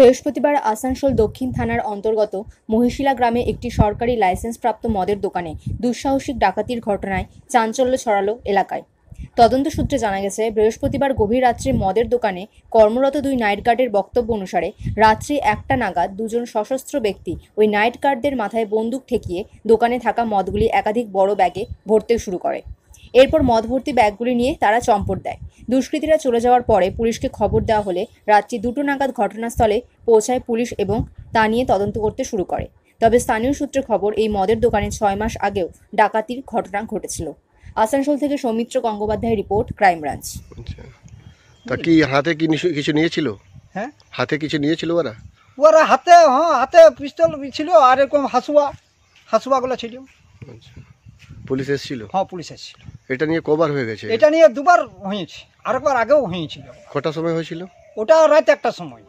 বৃহস্পতিবার আসানসোল দক্ষিণ থানার অন্তর্গত মহিশিলা গ্রামে একটি সরকারি লাইসেন্সপ্রাপ্ত মদের দোকানে দুঃসাহসিক ডাকাতির ঘটনায় চাঞ্চল্য ছড়ালো এলাকায়। তদন্ত সূত্রে জানা গেছে, বৃহস্পতিবার গভীর রাত্রে মদের দোকানে কর্মরত দুই নাইট গার্ডের বক্তব্য অনুসারে রাত্রি একটা নাগাদ দুজন সশস্ত্র ব্যক্তি ওই নাইট গার্ডদের মাথায় বন্দুক ঠেকিয়ে দোকানে থাকা মদগুলি একাধিক বড় ব্যাগে ভরতে শুরু করে। এরপর মদ ভর্তি ব্যাগগুলি নিয়ে তারা চম্পট দেয়। দুষ্কৃতীরা চলে যাওয়ার পরে পুলিশকে খবর দেওয়া হলে রাত্রি দুটো নাগাদ ঘটনাস্থলে পৌঁছায় পুলিশ এবং তা নিয়ে তদন্ত করতে শুরু করে। তবে স্থানীয় সূত্রে খবর এই মদের দোকানে ছয় মাস আগেও ডাকাতির ঘটনা ঘটেছিল। আসানসোল থেকে Soumitra Gangopadhyay report crime branch. আচ্ছা। তা কি হাতে কি কিছু নিয়েছিল? হ্যাঁ? হাতে কিছু নিয়েছিল ওরা? ওরা হাতে হ্যাঁ হাতে পিস্তল ছিল আর এরকম হাসুয়া হাসুয়াগুলো ছিল। আচ্ছা। পুলিশ এসেছিল? হ্যাঁ পুলিশ এসেছিল। এটা নিয়ে কবার হয়ে গেছে? এটা নিয়ে দুবার হয়েছে। আরেকবার আগেও হয়েছিল। কটা সময় হয়েছিল? ওটা রাত একটা সময়।